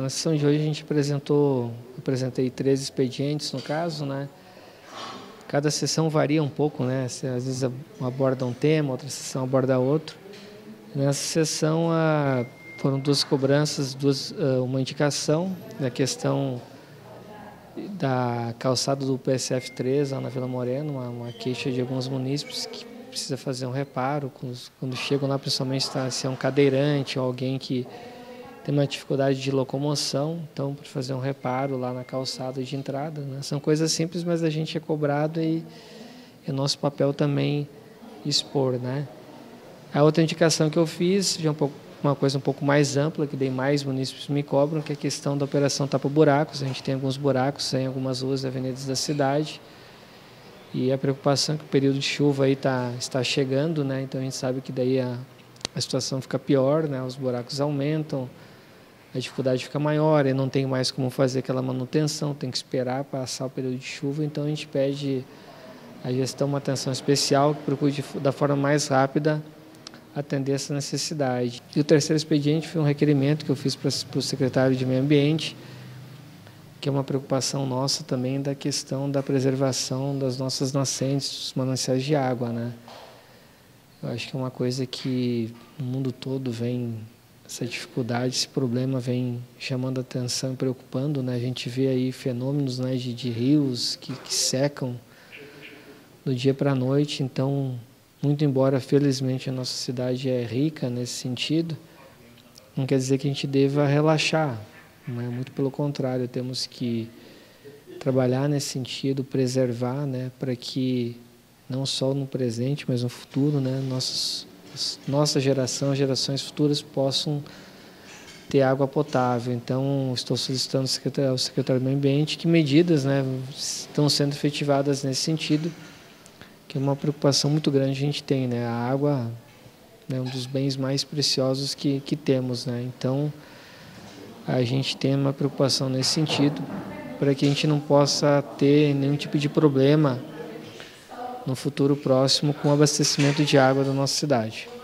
Na sessão de hoje a gente apresentou, apresentei três expedientes no caso, né? Cada sessão varia um pouco, né? Às vezes aborda um tema, outra sessão aborda outro. Nessa sessão a, foram duas cobranças, duas, uma indicação da questão da calçada do PSF 3 lá na Vila Morena, uma, uma queixa de alguns munícipes que precisa fazer um reparo quando, quando chegam lá, principalmente se é um cadeirante ou alguém que tem uma dificuldade de locomoção, então para fazer um reparo lá na calçada de entrada. Né? São coisas simples, mas a gente é cobrado e é nosso papel também expor. Né? A outra indicação que eu fiz, já um pouco, uma coisa um pouco mais ampla, que dei mais munícipes me cobram, que é a questão da operação tapa-buracos. A gente tem alguns buracos em algumas ruas e avenidas da cidade. E a preocupação é que o período de chuva aí tá, está chegando, né? então a gente sabe que daí a, a situação fica pior, né? os buracos aumentam, a dificuldade fica maior e não tem mais como fazer aquela manutenção, tem que esperar passar o período de chuva, então a gente pede à gestão uma atenção especial que procure da forma mais rápida atender essa necessidade. E o terceiro expediente foi um requerimento que eu fiz para, para o secretário de Meio Ambiente, que é uma preocupação nossa também da questão da preservação das nossas nascentes, dos mananciais de água, né? Eu acho que é uma coisa que no mundo todo vem essa dificuldade, esse problema vem chamando atenção preocupando, né? A gente vê aí fenômenos, né, de, de rios que, que secam do dia para a noite, então, muito embora felizmente a nossa cidade é rica nesse sentido, não quer dizer que a gente deva relaxar, né? muito pelo contrário, temos que trabalhar nesse sentido, preservar, né, para que não só no presente, mas no futuro, né, nossos nossa geração, gerações futuras possam ter água potável. Então, estou solicitando ao secretário do Meio Ambiente que medidas né, estão sendo efetivadas nesse sentido, que é uma preocupação muito grande a gente tem. Né? A água é um dos bens mais preciosos que, que temos. Né? Então, a gente tem uma preocupação nesse sentido, para que a gente não possa ter nenhum tipo de problema no futuro próximo com o abastecimento de água da nossa cidade.